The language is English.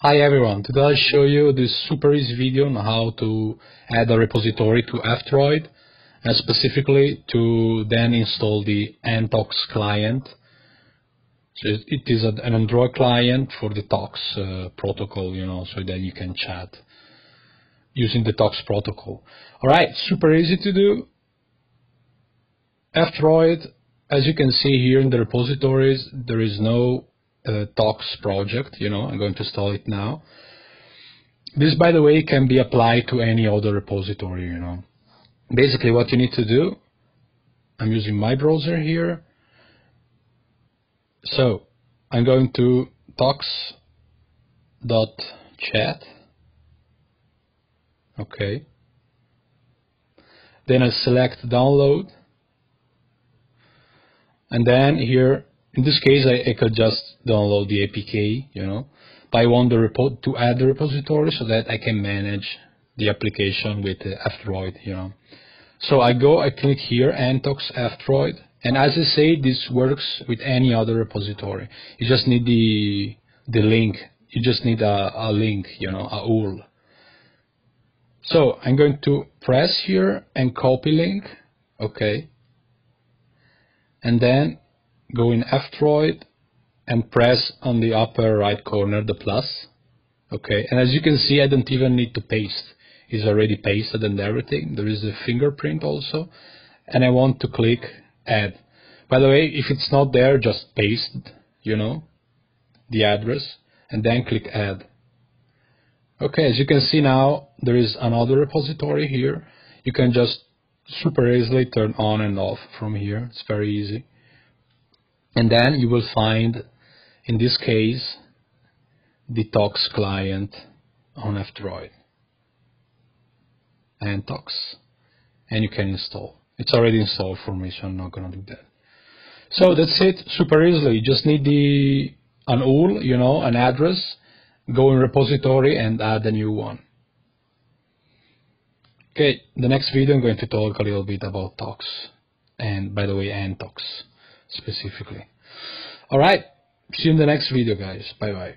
Hi everyone, today I'll show you this super easy video on how to add a repository to F-Droid and specifically to then install the Antox client. So it is an Android client for the TOX uh, protocol, you know, so then you can chat using the TOX protocol. Alright, super easy to do. F-Droid, as you can see here in the repositories, there is no Tox project, you know, I'm going to install it now. This, by the way, can be applied to any other repository, you know. Basically, what you need to do, I'm using my browser here. So, I'm going to tox.chat. Okay. Then I select download. And then here in this case, I, I could just download the APK, you know, but I want the repo to add the repository so that I can manage the application with the F-Droid, you know. So I go, I click here, Antox F-Droid, and as I say, this works with any other repository. You just need the the link. You just need a, a link, you know, a URL. So I'm going to press here and copy link, okay, and then go in F-Droid and press on the upper right corner the plus. Okay, and as you can see, I don't even need to paste. It's already pasted and everything. There is a fingerprint also. And I want to click add. By the way, if it's not there, just paste, you know, the address and then click add. Okay, as you can see now, there is another repository here. You can just super easily turn on and off from here. It's very easy and then you will find in this case the TOX client on F-Droid and TOX. And you can install. It's already installed for me so I'm not gonna do that. So that's it. Super easily. You just need the an URL you know an address go in repository and add a new one. Okay the next video I'm going to talk a little bit about TOX and by the way Antox specifically. All right. See you in the next video, guys. Bye bye.